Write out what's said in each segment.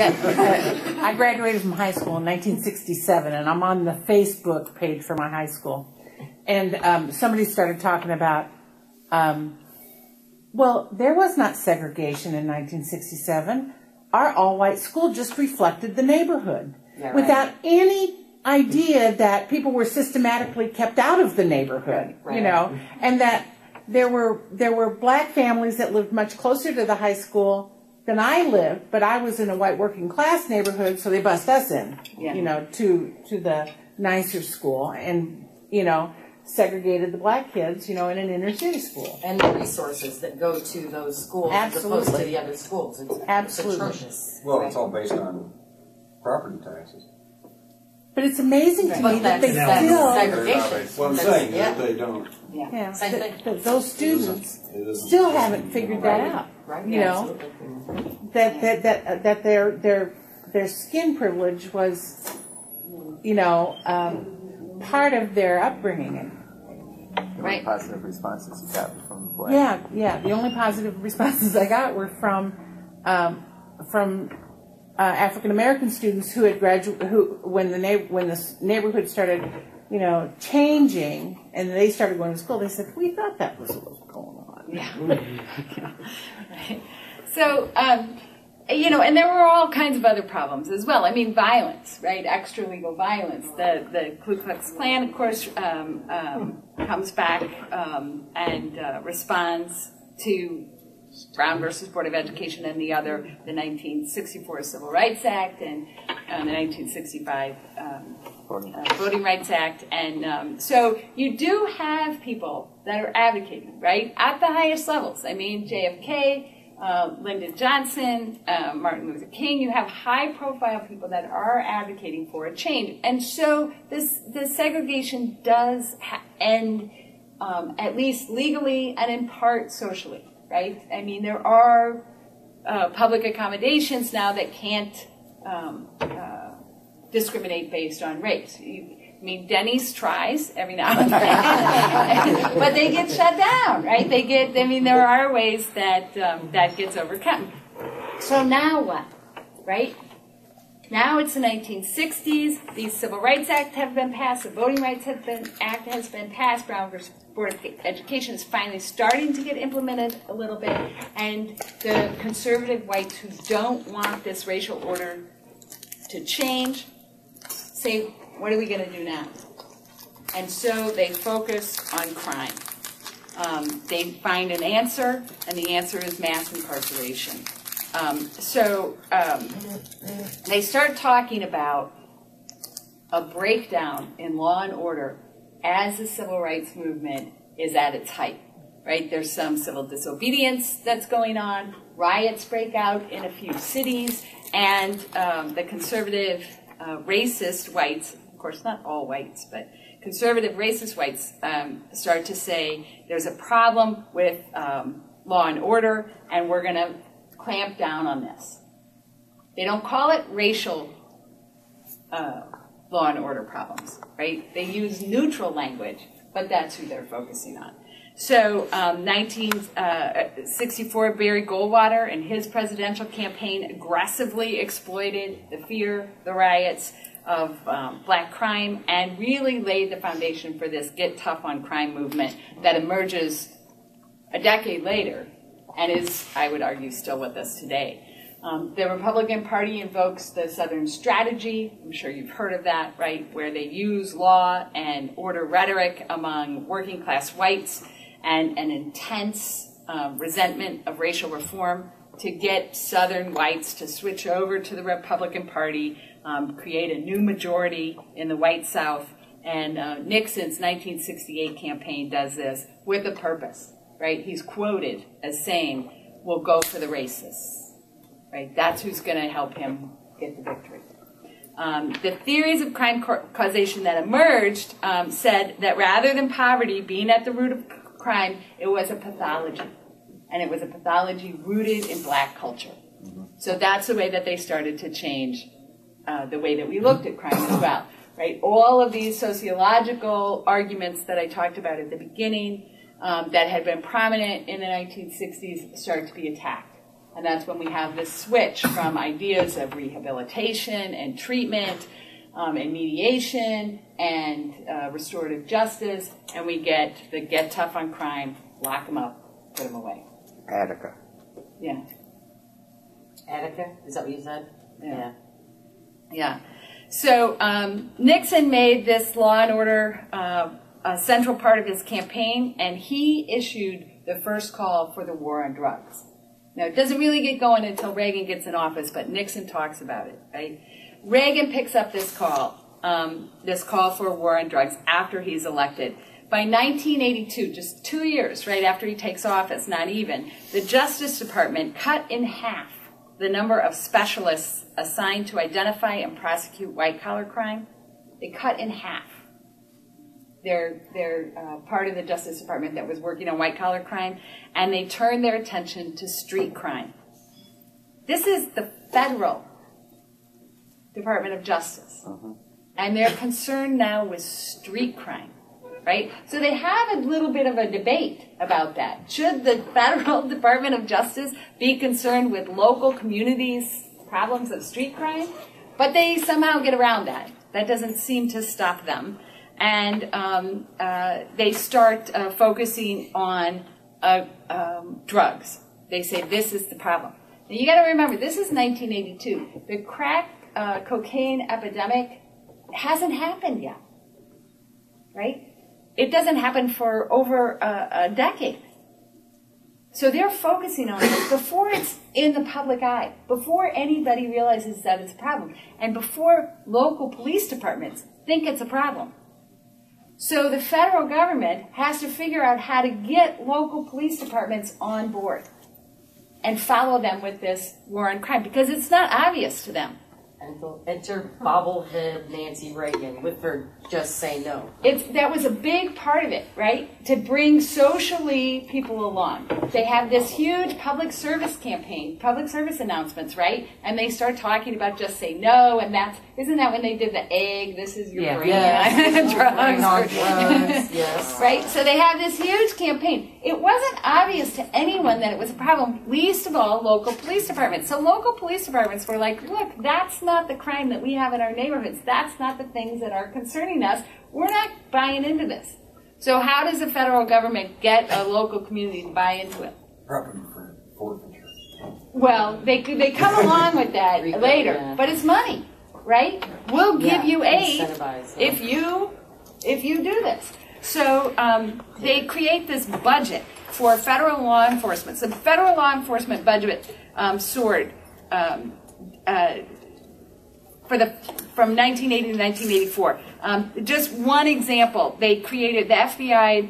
Yeah, I graduated from high school in 1967, and I'm on the Facebook page for my high school. And um, somebody started talking about, um, well, there was not segregation in 1967. Our all-white school just reflected the neighborhood Yeah, right. without any idea that people were systematically kept out of the neighborhood, Right, you know, and that there were there were black families that lived much closer to the high school than I lived, but I was in a white working class neighborhood, so they bust us in, Yeah. you know, to to the nicer school, and you know, segregated the black kids, you know, in an inner city school. And the resources that go to those schools as opposed to Absolutely. the other schools. It's, Absolutely. atrocious. Well, it's all based on property taxes. But it's amazing to But me that they that's, that's still, segregation. Well, I'm saying yeah, that they don't. yeah. yeah, Same that- thing. that those students still haven't figured that out. Right, You yeah, know, absolutely. that that that uh, that their their their skin privilege was, you know, um, part of their upbringing. And Right. Positive responses you got from the black. yeah, yeah. The only positive responses I got were from um, from uh, African American students who had graduated, who when the neigh- when the neighborhood started, you know, changing, and they started going to school. They said, "We thought that was what was going on." Yeah. Right. So, um, you know, and there were all kinds of other problems as well. I mean, violence, right? Extra legal violence. The the Ku Klux Klan, of course, um, um, comes back um, and uh, responds to Brown versus Board of Education and the other, the 1964 Civil Rights Act and uh, the 1965 um, Voting. uh, Voting Rights Act. And um, so you do have people that are advocating, right, at the highest levels. I mean, JFK, uh, Lyndon Johnson, uh, Martin Luther King. You have high-profile people that are advocating for a change. And so this, this segregation does ha- end, um, at least legally and in part socially, right? I mean, there are uh, public accommodations now that can't um, uh, discriminate based on race. You, I mean, Denny's tries every now and then, but they get shut down, right? They get. I mean, there are ways that um, that gets overcome. So now what, right? Now it's the 1960s. These Civil Rights Act have been passed. The Voting Rights been, Act has been passed. Brown versus Board of Education is finally starting to get implemented a little bit. And the conservative whites who don't want this racial order to change say, what are we going to do now? And so they focus on crime. Um, they find an answer, and the answer is mass incarceration. Um, so um, they start talking about a breakdown in law and order as the civil rights movement is at its height. Right? There's some civil disobedience that's going on. Riots break out in a few cities, and um, the conservative, uh, racist whites, of course, not all whites, but conservative racist whites um, start to say there's a problem with um, law and order, and we're going to clamp down on this. They don't call it racial uh, law and order problems, right? They use neutral language, but that's who they're focusing on. So, um, 1964, Barry Goldwater and his presidential campaign aggressively exploited the fear, the riots of um, black crime, and really laid the foundation for this get tough on crime movement that emerges a decade later and is, I would argue, still with us today. Um, the Republican Party invokes the Southern Strategy. I'm sure you've heard of that, right? Where they use law and order rhetoric among working class whites and an intense um, resentment of racial reform to get Southern whites to switch over to the Republican Party, um, create a new majority in the white South. And uh, Nixon's 1968 campaign does this with a purpose, right? He's quoted as saying, We'll go for the racists, right? That's who's going to help him get the victory. Um, the theories of crime ca- causation that emerged um, said that rather than poverty being at the root of crime, it was a pathology. And it was a pathology rooted in black culture. So that's the way that they started to change uh, the way that we looked at crime as well, right? All of these sociological arguments that I talked about at the beginning um, that had been prominent in the 1960s start to be attacked. And that's when we have this switch from ideas of rehabilitation and treatment um, and mediation and uh, restorative justice, and we get the get tough on crime, lock them up, put them away. Attica. Yeah, Attica, is that what you said? Yeah. yeah. So um, Nixon made this law and order uh, a central part of his campaign, and he issued the first call for the war on drugs. Now, it doesn't really get going until Reagan gets in office, but Nixon talks about it, right? Reagan picks up this call, um, this call for a war on drugs after he's elected. By 1982, just two years right after he takes office, not even, the Justice Department cut in half the number of specialists assigned to identify and prosecute white collar crime. They cut in half. They're, they're uh, part of the Justice Department that was working on white collar crime, and they turned their attention to street crime. This is the federal Department of Justice. And they're concerned now with street crime, right? So they have a little bit of a debate about that. Should the federal Department of Justice be concerned with local communities' problems of street crime? But they somehow get around that. That doesn't seem to stop them. And um, uh, they start uh, focusing on uh, um, drugs. They say this is the problem. Now you got to remember, this is 1982. The crack uh, cocaine epidemic hasn't happened yet, right? It doesn't happen for over a, a decade. So they're focusing on it before it's in the public eye, before anybody realizes that it's a problem, and before local police departments think it's a problem. So the federal government has to figure out how to get local police departments on board and follow them with this war on crime because it's not obvious to them. Enter, enter bobblehead Nancy Reagan with her just say no. It's, that was a big part of it, right? To bring socially people along. They have this huge public service campaign, public service announcements, right? And they start talking about just say no, and that's, isn't that when they did the egg, this is your Yeah. brain, Yes. drugs. Bring on drugs, yes. Right? So they have this huge campaign. It wasn't obvious to anyone that it was a problem, least of all local police departments. So local police departments were like, look, that's not the crime that we have in our neighborhoods. That's not the things that are concerning us. We're not buying into this. So how does the federal government get a local community to buy into it? Property for forfeiture. Well, they they come along with that later, yeah. but it's money, right? We'll give Yeah, you aid yeah. if you if you do this. So um, they create this budget for federal law enforcement. So federal law enforcement budget um, soared um, uh, for the from 1980 to 1984. Um, just one example, they created the FBI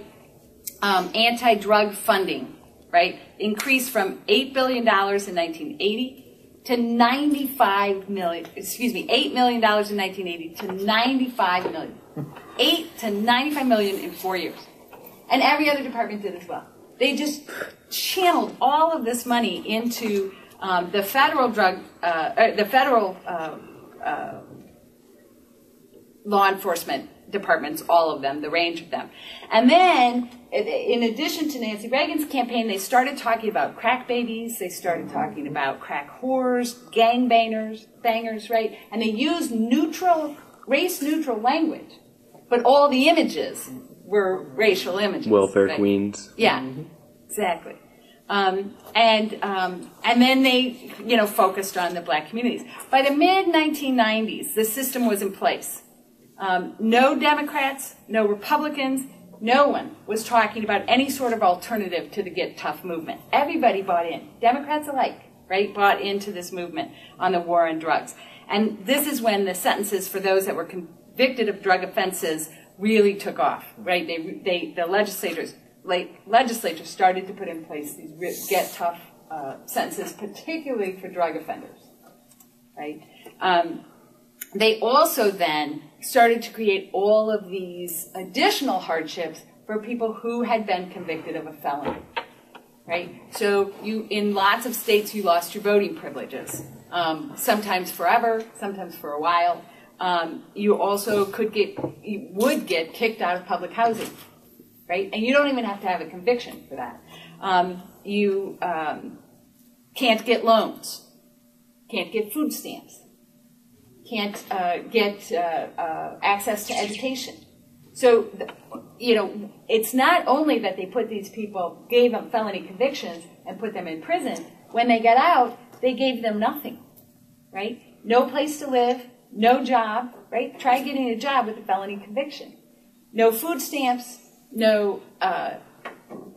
um, anti-drug funding, right, increased from eight billion dollars in 1980 to 95 million. Excuse me, eight million dollars in 1980 to 95 million. Eight to 95 million in four years, and every other department did as well. They just channeled all of this money into um, the federal drug, uh, uh, the federal. Uh, uh, law enforcement departments, all of them, the range of them. And then, in addition to Nancy Reagan's campaign, they started talking about crack babies, they started talking about crack whores, gang bangers, bangers, right? And they used neutral, race neutral language, but all the images were racial images. Welfare right? queens. Yeah, exactly. Um, and um, and then they, you know, focused on the black communities. By the mid 1990s, the system was in place. Um, no Democrats, no Republicans, no one was talking about any sort of alternative to the Get Tough movement. Everybody bought in, Democrats alike, right, bought into this movement on the war on drugs. And this is when the sentences for those that were convicted of drug offenses really took off, right? They, they, the legislators, like, legislatures started to put in place these Get Tough uh, sentences, particularly for drug offenders, right? Um, they also then started to create all of these additional hardships for people who had been convicted of a felony right so you in lots of states you lost your voting privileges um, sometimes forever sometimes for a while um, you also could get you would get kicked out of public housing right and you don't even have to have a conviction for that um, you um, can't get loans, can't get food stamps, can't uh, get uh, uh, access to education. So, you know, it's not only that they put these people, gave them felony convictions and put them in prison. When they get out, they gave them nothing, right? No place to live, no job, right? Try getting a job with a felony conviction. No food stamps, no uh,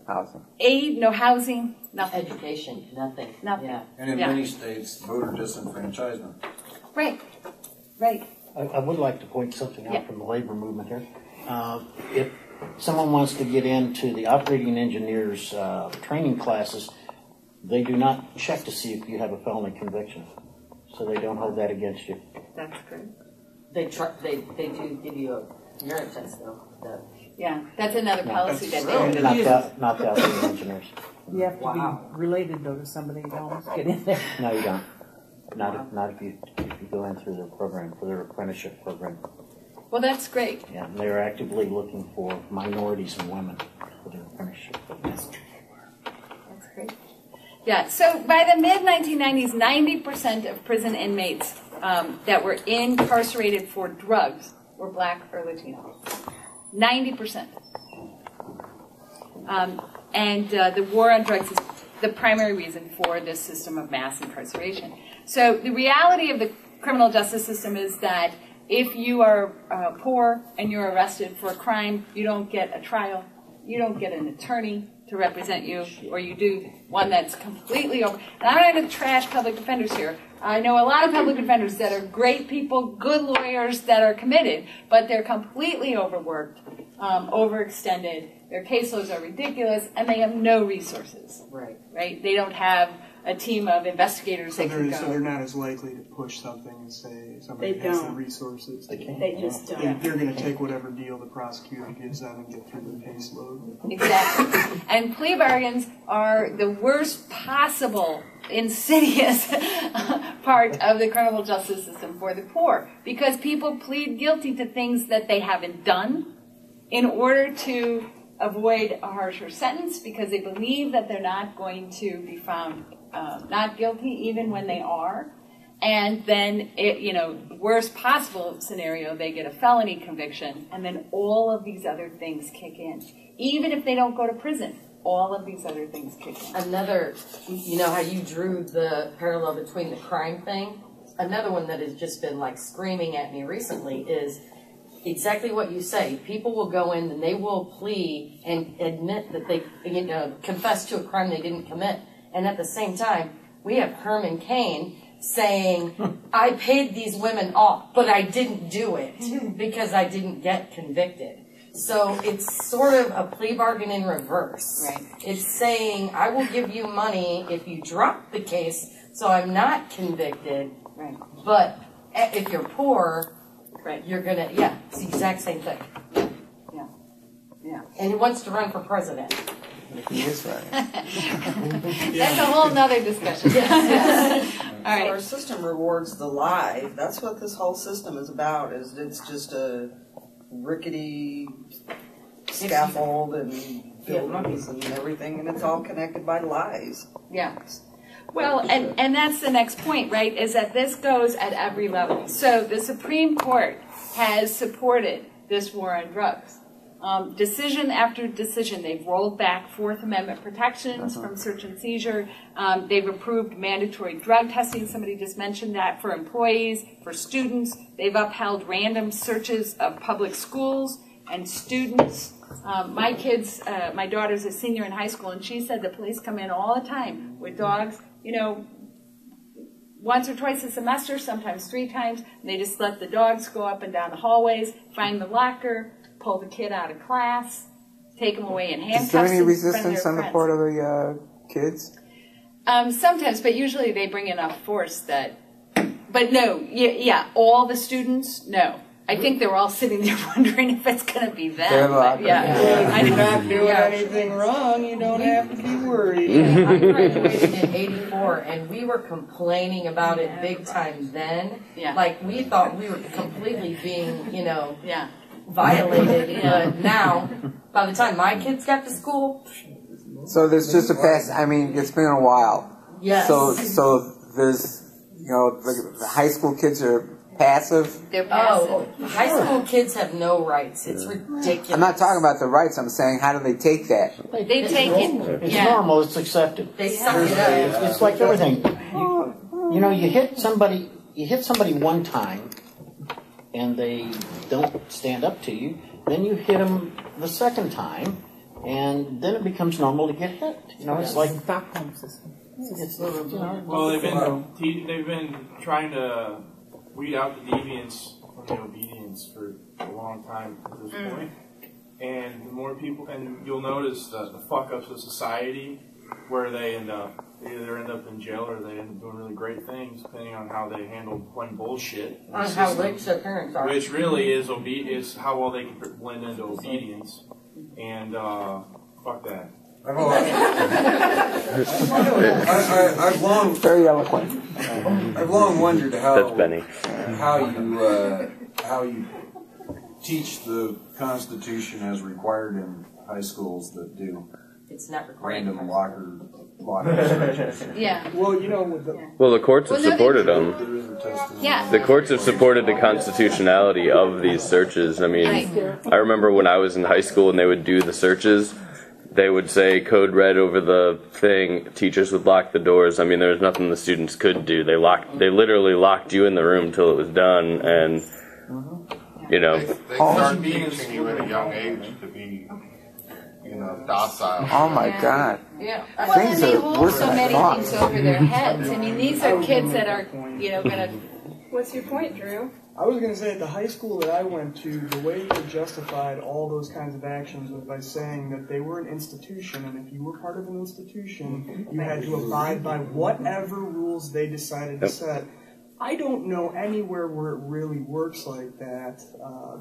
Housing. aid, no housing, nothing. Education, nothing. Nothing. Yeah. And in Yeah. many states, voter disenfranchisement. Right, right. I, I would like to point something Yeah. out from the labor movement here. Uh, if someone wants to get into the operating engineers uh, training classes, they do not check to see if you have a felony conviction, so they don't hold that against you. That's good. They try, they, they do give you a urine test though. The- Yeah, that's another policy that Not they. the, not the operating engineers. You have to Wow. be related though to somebody to almost get in there. No, you don't. Not if, not if you if you go in through their program for their apprenticeship program. Well, that's great. Yeah, and they're actively looking for minorities and women for their apprenticeship program. That's great. Yeah, so by the mid 1990s, 90% of prison inmates um, that were incarcerated for drugs were black or Latino. 90%. Um, and uh, the war on drugs is the primary reason for this system of mass incarceration. So the reality of the criminal justice system is that if you are uh, poor and you're arrested for a crime, you don't get a trial, you don't get an attorney to represent you, or you do one that's completely over. And I'm not going to trash public defenders here. I know a lot of public defenders that are great people, good lawyers that are committed, but they're completely overworked, um, overextended. Their caseloads are ridiculous, and they have no resources. Right. Right? They don't have a team of investigators So that can they're, so they're not as likely to push something and say somebody They has the don't. resources. They can't. They just don't. They, are gonna take whatever deal the prosecutor gives them and get through the caseload. Exactly. And plea bargains are the worst possible insidious part of the criminal justice system for the poor because people plead guilty to things that they haven't done in order to avoid a harsher sentence because they believe that they're not going to be found uh, not guilty even when they are. And then, it, you know, worst possible scenario, they get a felony conviction, and then all of these other things kick in. Even if they don't go to prison, all of these other things kick in. Another, you know how you drew the parallel between the crime thing? Another one that has just been like screaming at me recently is exactly what you say. People will go in and they will plea and admit that they, you know, confess to a crime they didn't commit. And at the same time, we have Herman Cain saying, I paid these women off, but I didn't do it because I didn't get convicted. So it's sort of a plea bargain in reverse. Right. It's saying, I will give you money if you drop the case, so I'm not convicted. Right. But eh, if you're poor, Right. you're gonna, yeah, it's the exact same thing. Yeah. Yeah. And he wants to run for president. He is right. That's a whole nother discussion. All Our right. system rewards the lie. That's what this whole system is about. Is it's just a rickety scaffold and buildings and everything, and it's all connected by lies. Yeah. Well, and, and that's the next point, right? Is that this goes at every level. So the Supreme Court has supported this war on drugs. Um, decision after decision, they've rolled back Fourth Amendment protections from search and seizure. Um, they've approved mandatory drug testing. Somebody just mentioned that for employees, for students. They've upheld random searches of public schools and students. Um, my kids, uh, my daughter's a senior in high school, and she said the police come in all the time with dogs. You know, once or twice a semester, sometimes three times. And they just let the dogs go up and down the hallways, find the locker, pull the kid out of class, take him away in handcuffs. Is there any in front of their resistance on the part of the uh, kids? Um, sometimes, but usually they bring enough force that. But no, yeah, yeah, all the students, no. I think they're all sitting there wondering if it's going to be them. They're but locked. yeah, I know. not doing Yeah. anything wrong, you don't have to be worried. I graduated in '84, and we were complaining about it big time then. Yeah. Like we thought we were completely being, you know, Yeah. violated. But now, by the time my kids got to school, So there's just a past. I mean, it's been a while. Yes. So, so there's, you know, the, the high school kids are passive. They're oh, oh, passive. Oh, high school kids have no rights. It's ridiculous. I'm not talking about the rights. I'm saying, how do they take that? They take it. It's Yeah. normal, it's accepted. They suck it up. It's, it's like everything. You, you know, you hit somebody, you hit somebody one time, and they don't stand up to you. Then you hit them the second time, and then it becomes normal to get hit. You know, it's like Stockholm system. it's, you know, Well, they've been te- they've been trying to weed out the deviance from the obedience for a long time at this point. And the more people, and you'll notice the, the fuck ups of society, where they end up. They either end up in jail or they end up doing really great things, depending on how they handle plain bullshit. On how system. rich their parents are. Which really is obe- is how well they can blend into obedience. And uh, fuck that. I've, I, I, I've long, Very eloquent. I've long wondered how That's Benny. how you uh, how you teach the Constitution as required in high schools that do It's not required. random locker locker searches. Yeah. Well, you know, with the, Well, the courts have Well, no, supported them. There is a testimony. Yeah. The courts have supported the constitutionality of these searches. I mean, I remember when I was in high school and they would do the searches, they would say code red over the thing. Teachers would lock the doors. I mean, there was nothing the students could do. They locked. They literally locked you in the room till it was done, and mm-hmm. you know, They, they start teaching you at a young age to be, you know, docile. Oh my Yeah. God. Yeah. Well, Things and they are hold worse so than I many thought. things over their heads. I mean, these are kids that are, you know, gonna. What's your point, Drew? I was going to say at the high school that I went to, the way they justified all those kinds of actions was by saying that they were an institution, and if you were part of an institution, you had to abide by whatever rules they decided to set. I don't know anywhere where it really works like that, uh,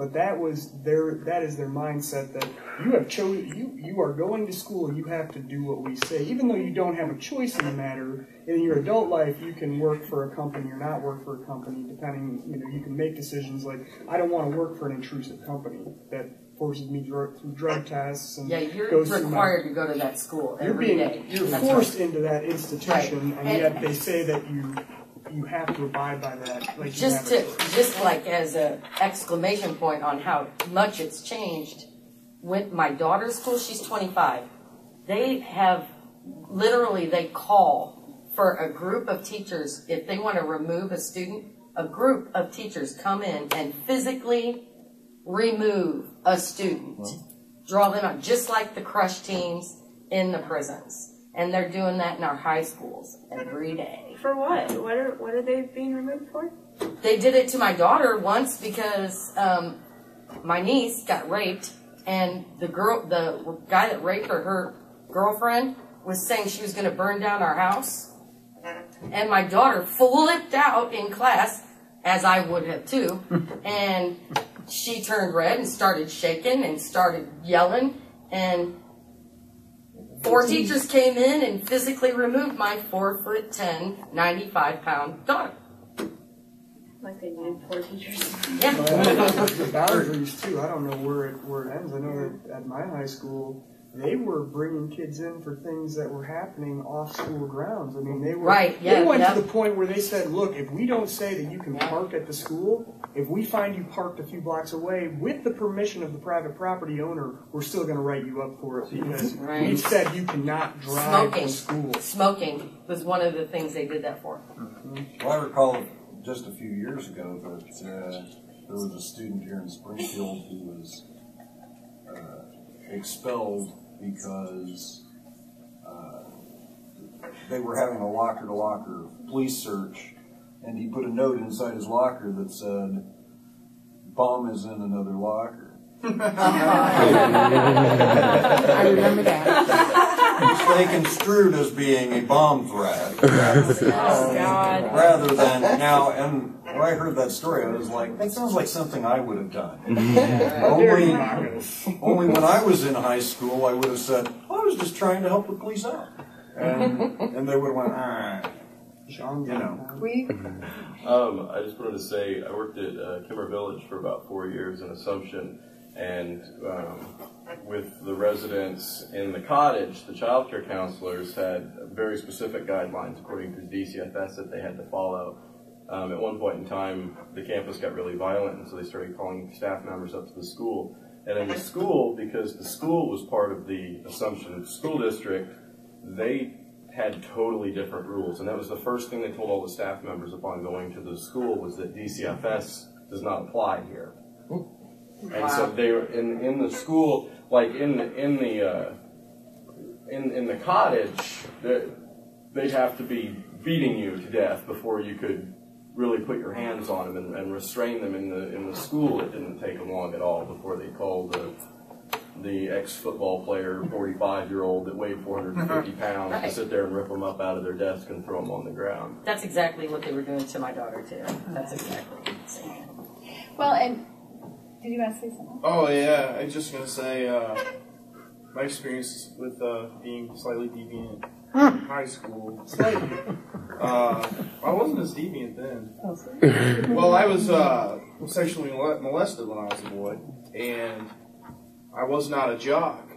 but that was their that is their mindset that you have chosen you you are going to school, you have to do what we say, even though you don't have a choice in the matter. In your adult life, you can work for a company or not work for a company, depending. You know, you can make decisions like I don't want to work for an intrusive company that forces me through drug tests and Yeah, you're goes through my- required to go to that school you're being day. you're That's forced right. into that institution, Right. and, And- yet they say that you you have to abide by that. Like Just to, just like as a exclamation point on how much it's changed. When my daughter's school, she's 25. They have literally they call for a group of teachers if they want to remove a student. A group of teachers come in and physically remove a student, draw them out, just like the crush teams in the prisons. And they're doing that in our high schools every day. For what? What are what are they being removed for? They did it to my daughter once because um, my niece got raped, and the girl, the guy that raped her, her girlfriend, was saying she was going to burn down our house, and my daughter flipped out in class, as I would have too, and she turned red and started shaking and started yelling, and four teachers came in and physically removed my four foot ten, 95 pound daughter. Like they needed four teachers. Yeah. the boundaries too. I don't know where it where it ends. I know that at my high school, they were bringing kids in for things that were happening off school grounds. I mean, they were Right, yeah, They went yep. to the point where they said, "Look, if we don't say that you can park at the school, if we find you parked a few blocks away with the permission of the private property owner, we're still going to write you up for it because Right. we said you cannot drive Smoking. to school." Smoking was one of the things they did that for. Well, I recall just a few years ago that uh, there was a student here in Springfield who was uh, expelled because uh, they were having a locker to locker police search, and he put a note inside his locker that said, "Bomb is in another locker." I remember that. Which they construed as being a bomb threat. Oh God. rather than now. And when I heard that story, I was like, that sounds like something I would have done. only, only when I was in high school, I would have said, I was just trying to help the police out, and and they would have went, ah, you know. We Um, I just wanted to say I worked at uh, Kemmerer Village for about four years in Assumption, And um, with the residents in the cottage, the child care counselors had very specific guidelines according to DCFS that they had to follow. Um, at one point in time, the campus got really violent, and so they started calling staff members up to the school. And in the school, because the school was part of the Assumption School District, they had totally different rules. And that was the first thing they told all the staff members upon going to the school was that DCFS does not apply here. And so they were in, in the school, like in the, in the, uh, in, in the cottage, that they'd have to be beating you to death before you could really put your hands on them and, and restrain them in the in the school. It didn't take them long at all before they called the the ex football player, 45 year old that weighed 450 pounds, Right. to sit there and rip them up out of their desk and throw them on the ground. That's exactly what they were doing to my daughter too. That's exactly the same. Well, and did you want to say something? Oh yeah, I was just gonna say uh, my experience with uh, being slightly deviant in high school. Uh, I wasn't as deviant then. well, I was uh, sexually molested when I was a boy, and I was not a jock.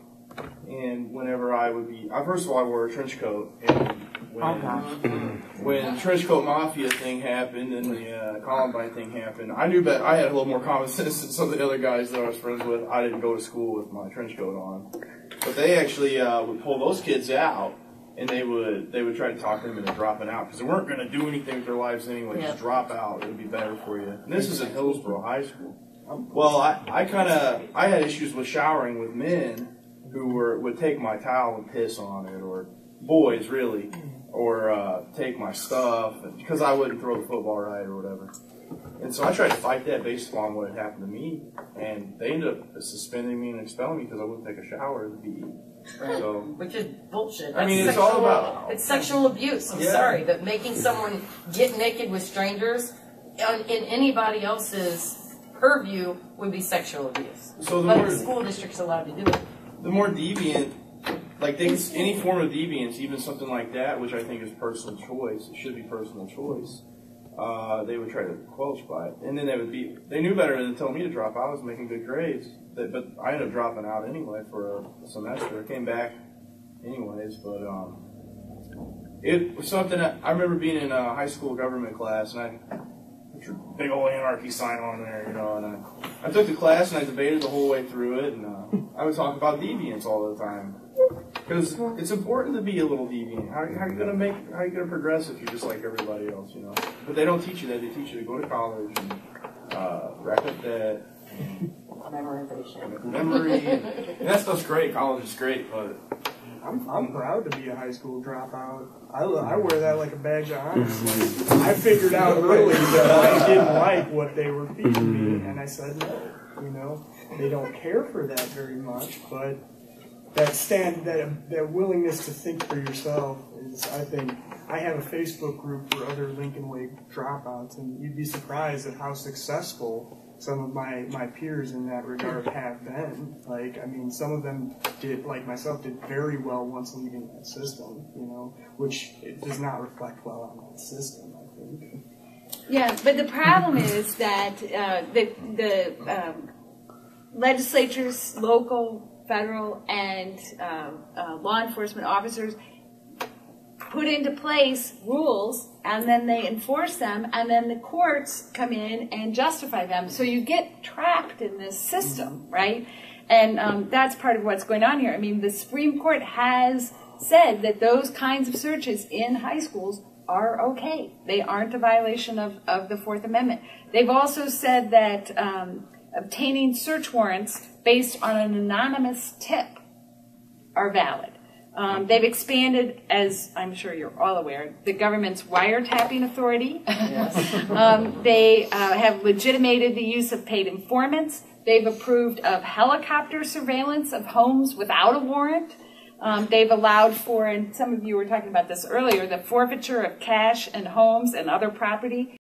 And whenever I would be, I, first of all, I wore a trench coat, and when when trench coat mafia thing happened and the uh, Columbine thing happened, I knew that I had a little more common sense than some of the other guys that I was friends with. I didn't go to school with my trench coat on, but they actually uh, would pull those kids out. And they would they would try to talk them into dropping out because they weren't going to do anything with their lives anyway. Yeah. Just drop out; it would be better for you. And this is in Hillsboro High School. Well, I, I kind of I had issues with showering with men who were would take my towel and piss on it, or boys really, or uh, take my stuff because I wouldn't throw the football right or whatever. And so I tried to fight that based upon what had happened to me, and they ended up suspending me and expelling me because I wouldn't take a shower to be. So Which is bullshit. I mean, That's it's all sexual- about- it's sexual abuse. I'm Yeah. sorry, but making someone get naked with strangers on, in anybody else's purview would be sexual abuse. So the but more- the school district's allowed to do it. the more deviant, like they, any form of deviance, even something like that, which I think is personal choice, it should be personal choice. Uh, they would try to quelch by it, and then they would be. They knew better than to tell me to drop out. I was making good grades, but, but I ended up dropping out anyway for a semester. I came back anyways, but um, it was something that I remember being in a high school government class, and I put your big old anarchy sign on there, you know, and I, I took the class and I debated the whole way through it, and uh, I would talk about deviance all the time. Because it's important to be a little deviant. How, how are you gonna make? How are you gonna progress if you're just like everybody else? You know. But they don't teach you that. They teach you to go to college and uh, rack up debt, Memorization. memory. And, and that stuff's great. College is great, but I'm, I'm proud to be a high school dropout. I, I wear that like a badge of honor. Like, I figured out early that I didn't like what they were feeding me, and I said no. You know, they don't care for that very much, but that stand, that that willingness to think for yourself is, I think. I have a Facebook group for other Lincoln Way dropouts, and you'd be surprised at how successful some of my, my peers in that regard have been. Like, I mean, some of them did, like myself, did very well once leaving that system, you know, which it does not reflect well on that system, I think. Yeah, but the problem is that uh, the the um, legislatures, local, federal, and uh, uh, law enforcement officers put into place rules, and then they enforce them, and then the courts come in and justify them. So you get trapped in this system, right? And um, that's part of what's going on here. I mean, the Supreme Court has said that those kinds of searches in high schools are okay. They aren't a violation of, of the Fourth Amendment. They've also said that um, obtaining search warrants based on an anonymous tip are valid. Um, they've expanded, as I'm sure you're all aware, the government's wiretapping authority. um, they uh, have legitimated the use of paid informants. They've approved of helicopter surveillance of homes without a warrant. Um, they've allowed for, and some of you were talking about this earlier, the forfeiture of cash and homes and other property